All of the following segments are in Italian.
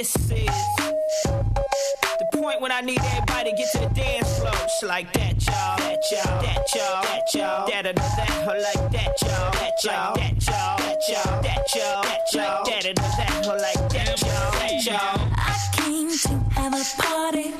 This is the point when I need everybody to get to the dance floor. Just like that, y'all. That y'all. That y'all. That y'all. That or that. Or like that, y'all. That y'all. That y'all. That y'all. That y'all. That y'all. That or that. Or like that, y'all. That y'all. I came to have a party.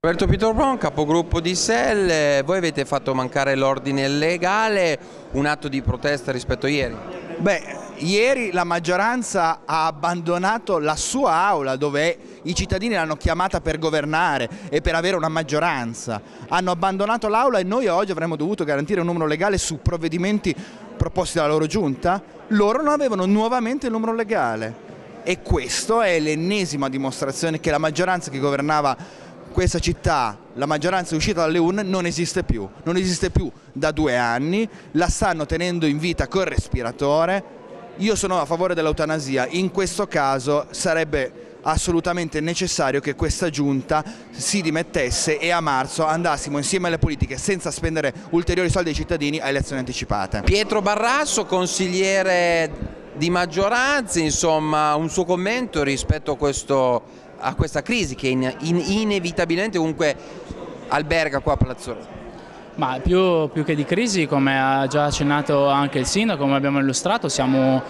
Roberto Pietro Bron, capogruppo di SEL, voi avete fatto mancare l'ordine legale, un atto di protesta rispetto a ieri? Beh, ieri la maggioranza ha abbandonato la sua aula dove i cittadini l'hanno chiamata per governare e per avere una maggioranza. Hanno abbandonato l'aula e noi oggi avremmo dovuto garantire un numero legale su provvedimenti proposti dalla loro giunta. Loro non avevano nuovamente il numero legale. E questa è l'ennesima dimostrazione che la maggioranza che governava questa città, la maggioranza uscita dalle urne, non esiste più. Non esiste più da due anni, la stanno tenendo in vita col respiratore. Io sono a favore dell'eutanasia, in questo caso sarebbe assolutamente necessario che questa giunta si dimettesse e a marzo andassimo insieme alle politiche senza spendere ulteriori soldi ai cittadini a elezioni anticipate. Pietro Barrasso, consigliere di maggioranza, insomma un suo commento rispetto a questo a questa crisi che in, in, inevitabilmente comunque alberga qua a Palazzolo? Ma più, più, che di crisi, come ha già accennato anche il sindaco, come abbiamo illustrato, siamo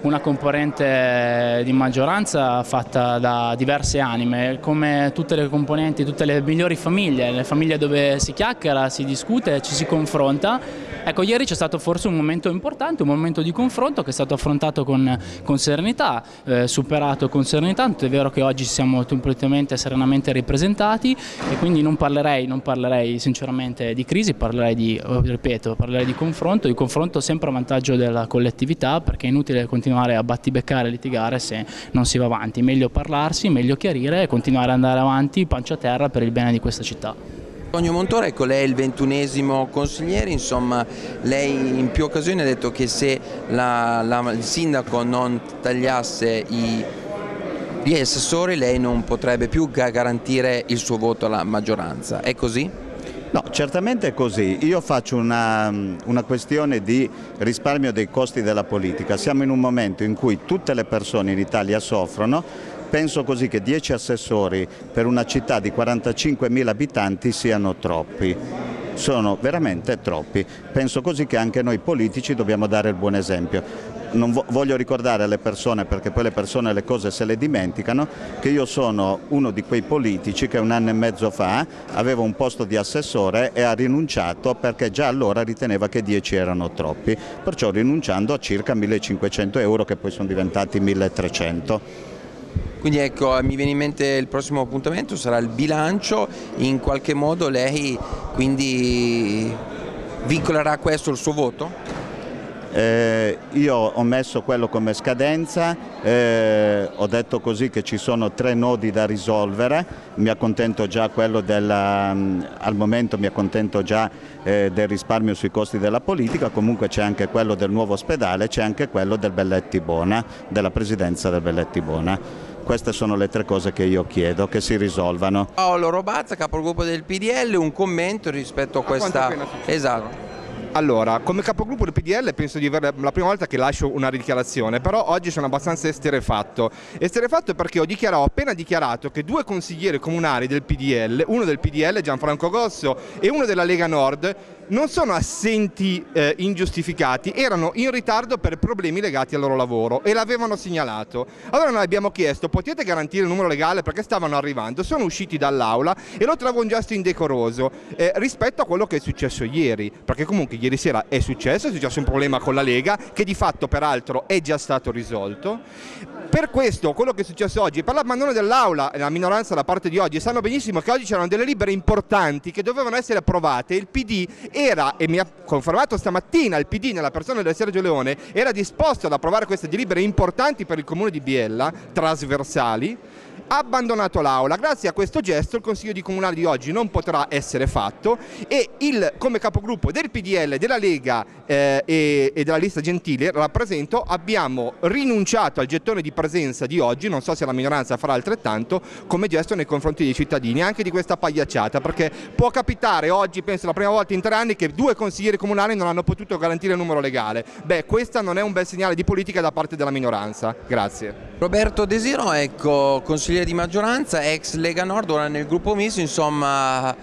una componente di maggioranza fatta da diverse anime, come tutte le componenti, tutte le migliori famiglie, le famiglie dove si chiacchiera, si discute, ci si confronta Ecco, ieri c'è stato forse un momento importante, un momento di confronto che è stato affrontato con, con serenità, eh, superato con serenità, tanto è vero che oggi siamo completamente serenamente ripresentati e quindi non parlerei, non parlerei sinceramente di crisi, parlerei di, ripeto, parlerei di confronto, di confronto sempre a vantaggio della collettività perché è inutile continuare a battibeccare e litigare se non si va avanti, meglio parlarsi, meglio chiarire e continuare ad andare avanti pancia a terra per il bene di questa città. Antonio Montore, ecco lei è il ventunesimo consigliere, insomma lei in più occasioni ha detto che se la, la, il sindaco non tagliasse i, gli assessori lei non potrebbe più garantire il suo voto alla maggioranza, è così? No, certamente è così. Io faccio una, una, questione di risparmio dei costi della politica. Siamo in un momento in cui tutte le persone in Italia soffrono Penso così che 10 assessori per una città di 45.000 abitanti siano troppi sono veramente troppi. Penso così che anche noi politici dobbiamo dare il buon esempio. Non voglio ricordare alle persone, perché poi le persone le cose se le dimenticano, che io sono uno di quei politici che un anno e mezzo fa aveva un posto di assessore e ha rinunciato perché già allora riteneva che 10 erano troppi, perciò rinunciando a circa 1500 euro che poi sono diventati 1300. Quindi ecco, mi viene in mente il prossimo appuntamento sarà il bilancio, in qualche modo lei quindi vincolerà questo il suo voto? Eh, io ho messo quello come scadenza, eh, ho detto così che ci sono tre nodi da risolvere, mi accontento già quello della, mm, al momento mi accontento già eh, del risparmio sui costi della politica, comunque c'è anche quello del nuovo ospedale, c'è anche quello del Belletti Bona, della presidenza del Belletti Bona. Queste sono le tre cose che io chiedo che si risolvano. Paolo Robazza, capogruppo del PDL, un commento rispetto a questa... Esatto. Allora, come capogruppo del PDL penso di avere la prima volta che lascio una dichiarazione, però oggi sono abbastanza esterefatto. Esterefatto perché ho, ho appena dichiarato che due consiglieri comunali del PDL, uno del PDL Gianfranco Gosso e uno della Lega Nord, non sono assenti eh, ingiustificati, erano in ritardo per problemi legati al loro lavoro e l'avevano segnalato. Allora noi abbiamo chiesto, potete garantire il numero legale perché stavano arrivando, sono usciti dall'aula e lo trovo un gesto indecoroso eh, rispetto a quello che è successo ieri, perché comunque ieri sera è successo, è successo un problema con la Lega che di fatto peraltro è già stato risolto. Per questo, quello che è successo oggi, per l'abbandono dell'Aula, la minoranza da parte di oggi, sanno benissimo che oggi c'erano delle libere importanti che dovevano essere approvate, il PD era, e mi ha confermato stamattina il PD nella persona del Sergio Leone, era disposto ad approvare queste delibere importanti per il comune di Biella, trasversali, abbandonato l'aula. Grazie a questo gesto il Consiglio di Comunale di oggi non potrà essere fatto e il, come capogruppo del PDL, della Lega eh, e, e, della lista Gentile rappresento abbiamo rinunciato al gettone di presenza di oggi, non so se la minoranza farà altrettanto, come gesto nei confronti dei cittadini, anche di questa pagliacciata, perché può capitare oggi, penso la prima volta in tre anni, che due consiglieri comunali non hanno potuto garantire il numero legale. Beh, questo non è un bel segnale di politica da parte della minoranza. Grazie. Roberto Desiro, ecco, consigliere di maggioranza, ex Lega Nord, ora nel gruppo Misto, insomma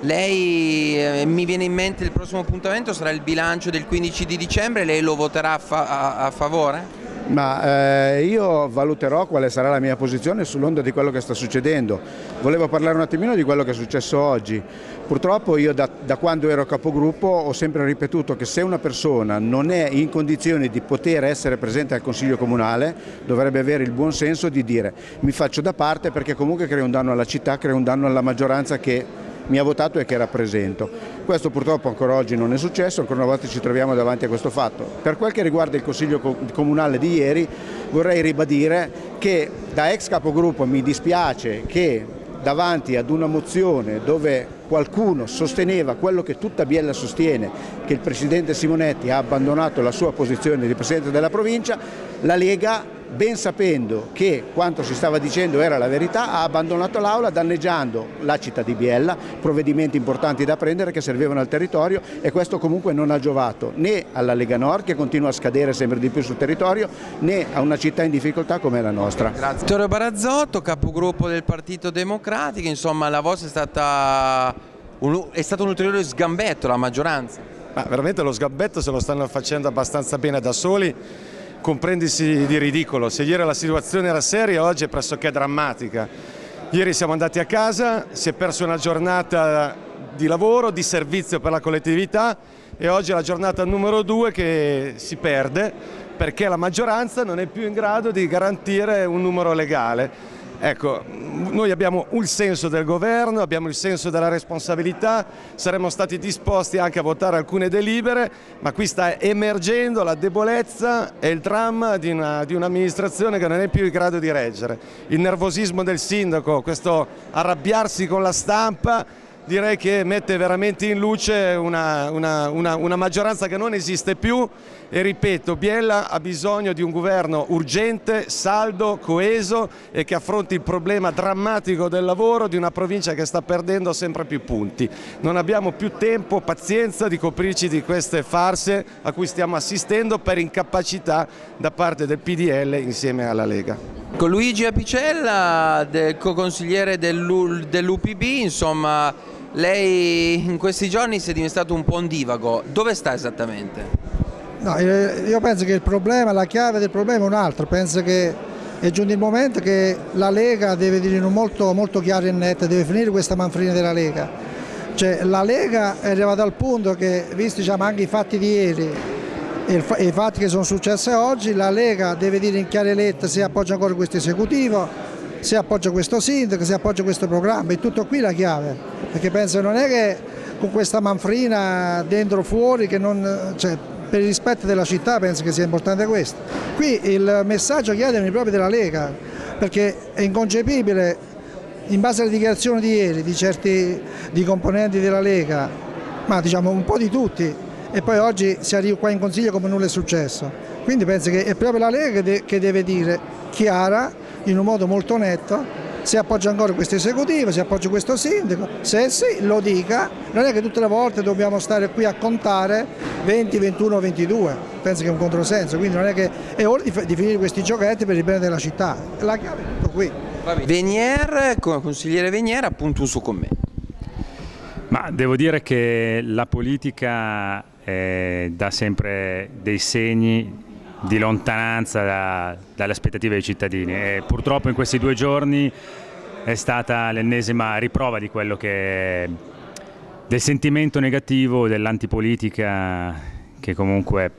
lei eh, mi viene in mente il prossimo appuntamento sarà il bilancio del 15 di dicembre, lei lo voterà a, fa a, a favore? Ma eh, io valuterò quale sarà la mia posizione sull'onda di quello che sta succedendo. Volevo parlare un attimino di quello che è successo oggi. Purtroppo io da, da, quando ero capogruppo ho sempre ripetuto che se una persona non è in condizioni di poter essere presente al Consiglio Comunale dovrebbe avere il buon senso di dire mi faccio da parte perché comunque crea un danno alla città, crea un danno alla maggioranza che mi ha votato e che rappresento. Questo purtroppo ancora oggi non è successo, ancora una volta ci troviamo davanti a questo fatto. Per quel che riguarda il Consiglio Comunale di ieri vorrei ribadire che da ex capogruppo mi dispiace che davanti ad una mozione dove qualcuno sosteneva quello che tutta Biella sostiene, che il Presidente Simonetti ha abbandonato la sua posizione di Presidente della provincia, la Lega ben sapendo che quanto si stava dicendo era la verità, ha abbandonato l'Aula danneggiando la città di Biella, provvedimenti importanti da prendere che servivano al territorio e questo comunque non ha giovato né alla Lega Nord che continua a scadere sempre di più sul territorio né a una città in difficoltà come la nostra. Grazie. Vittorio Barazzotto, capogruppo del Partito Democratico, insomma la vostra è stata un, è stato un ulteriore sgambetto la maggioranza. Ma veramente lo sgambetto se lo stanno facendo abbastanza bene da soli comprendisi di ridicolo. Se ieri la situazione era seria, oggi è pressoché drammatica. Ieri siamo andati a casa, si è persa una giornata di lavoro, di servizio per la collettività e oggi è la giornata numero due che si perde perché la maggioranza non è più in grado di garantire un numero legale. Ecco, noi abbiamo il senso del governo, abbiamo il senso della responsabilità, saremmo stati disposti anche a votare alcune delibere, ma qui sta emergendo la debolezza e il dramma di, un'amministrazione un che non è più in grado di reggere. Il nervosismo del sindaco, questo arrabbiarsi con la stampa, direi che mette veramente in luce una, una, una, una, maggioranza che non esiste più e ripeto, Biella ha bisogno di un governo urgente, saldo, coeso e che affronti il problema drammatico del lavoro di una provincia che sta perdendo sempre più punti. Non abbiamo più tempo, pazienza di coprirci di queste farse a cui stiamo assistendo per incapacità da parte del PDL insieme alla Lega. Con Luigi Apicella, del co-consigliere dell'UPB, insomma lei in questi giorni si è diventato un po' un divago, dove sta esattamente? No, eh, io penso che il problema, la chiave del problema è un altro, penso che è giunto il momento che la Lega deve dire molto, molto chiaro e netto, deve finire questa manfrina della Lega. Cioè, la Lega è arrivata al punto che, visto diciamo, anche i fatti di ieri e i fatti che sono successi oggi, la Lega deve dire in chiare lettere se appoggia ancora questo esecutivo, se appoggia questo sindaco, se appoggia questo programma, è tutto qui la chiave, perché penso non è che con questa manfrina dentro o fuori, non, cioè, per il rispetto della città penso che sia importante questo. Qui il messaggio chiedemi proprio della Lega, perché è inconcepibile, in base alle dichiarazioni di ieri di certi di componenti della Lega, ma diciamo un po' di tutti, e poi oggi si arriva qua in Consiglio come nulla è successo. Quindi penso che è proprio la Lega che deve dire chiara in un modo molto netto se appoggia ancora questo esecutivo, se appoggia questo sindaco, se sì lo dica, non è che tutte le volte dobbiamo stare qui a contare 20, 21, 22, penso che è un controsenso, quindi non è che è ora di, di finire questi giochetti per il bene della città, la chiave è tutto qui. Venier, consigliere Venier, appunto un suo commento. Ma devo dire che la politica eh, dà sempre dei segni di lontananza da, dalle aspettative dei cittadini e purtroppo in questi due giorni è stata l'ennesima riprova di quello che del sentimento negativo dell'antipolitica che comunque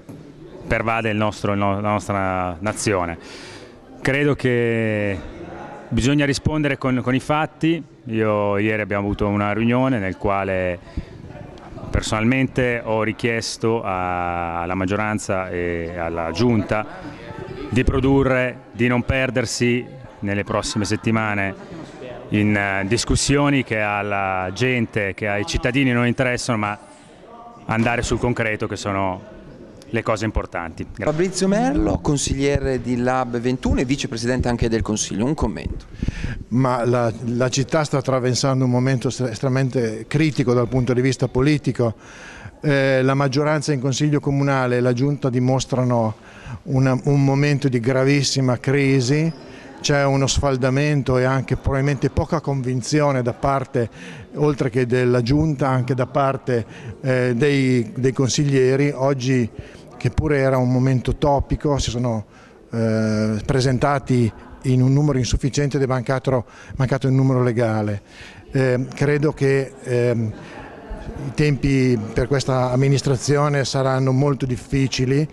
pervade il nostro, la nostra nazione. Credo che bisogna rispondere con, con i fatti, io ieri abbiamo avuto una riunione nel quale Personalmente ho richiesto alla maggioranza e alla Giunta di produrre, di non perdersi nelle prossime settimane in eh, discussioni che alla gente, che ai cittadini non interessano, ma andare sul concreto che sono le cose importanti. Grazie. Fabrizio Merlo, consigliere di Lab 21 e vicepresidente anche del Consiglio, un commento. Ma la, la città sta attraversando un momento estremamente critico dal punto di vista politico eh, la maggioranza in Consiglio Comunale e la Giunta dimostrano una, un momento di gravissima crisi, c'è uno sfaldamento e anche probabilmente poca convinzione da parte, oltre che della Giunta, anche da parte eh, dei, dei, consiglieri. Oggi, che pure era un momento topico, si sono eh, presentati in un numero insufficiente ed è mancato, mancato il numero legale. Eh, credo che ehm, i tempi per questa amministrazione saranno molto difficili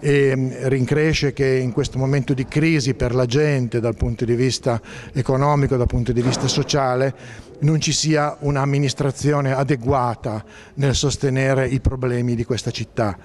e mm, rincresce che in questo momento di crisi per la gente dal punto di vista economico, dal punto di vista sociale, non ci sia un'amministrazione adeguata nel sostenere i problemi di questa città.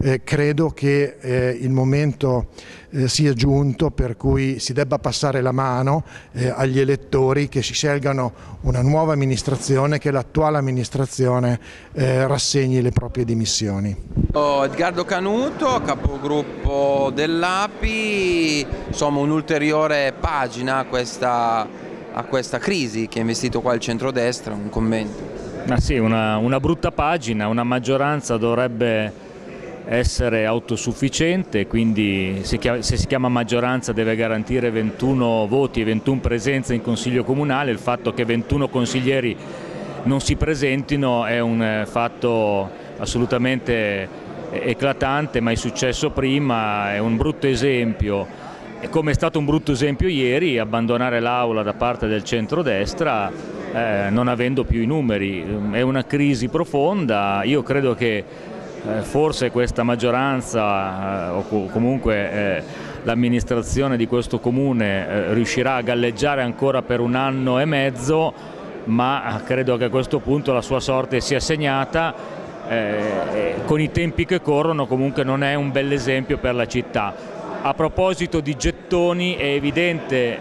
Eh, credo che eh, il momento eh, sia giunto per cui si debba passare la mano eh, agli elettori che si scelgano una nuova amministrazione, che l'attuale amministrazione eh, rassegni le proprie dimissioni. Edgardo Canuto, capogruppo dell'API, insomma un'ulteriore pagina questa, a questa crisi che ha investito qua il centrodestra, un commento. Ah sì, una, una brutta pagina, una maggioranza dovrebbe essere autosufficiente, quindi se, si chiama maggioranza deve garantire 21 voti e 21 presenze in Consiglio Comunale, il fatto che 21 consiglieri non si presentino è un eh, fatto assolutamente eclatante, ma è successo prima, è un brutto esempio. E come è stato un brutto esempio ieri, abbandonare l'Aula da parte del centrodestra eh, non avendo più i numeri. È una crisi profonda, io credo che eh, forse questa maggioranza eh, o comunque eh, l'amministrazione di questo comune riuscirà a galleggiare ancora per un anno e mezzo, ma credo che a questo punto la sua sorte sia segnata. Eh, con i tempi che corrono comunque non è un bel esempio per la città. A proposito di gettoni è evidente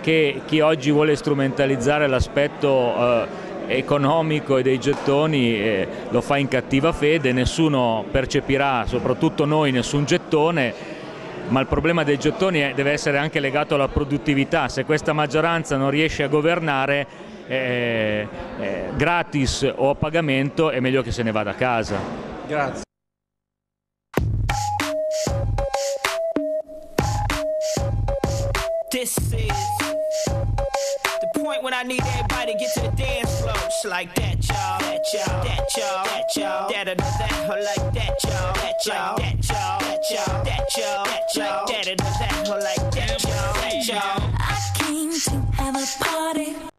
che chi oggi vuole strumentalizzare l'aspetto eh, economico e dei gettoni eh, lo fa in cattiva fede, nessuno percepirà, soprattutto noi, nessun gettone, ma il problema dei gettoni deve essere anche legato alla produttività, se questa maggioranza non riesce a governare eh, eh, gratis o a pagamento è meglio che se ne vada a casa. Grazie. This is the point when I need everybody to get to the dance floor. Just like that, y'all. That, y'all. That, y'all. That, y'all. That, uh, that, uh, that, like that, y'all. That, y'all. That, y'all. That, y'all. That, y'all. That, y'all. That, that, that, like that, y'all. That, y'all. I came to have a party.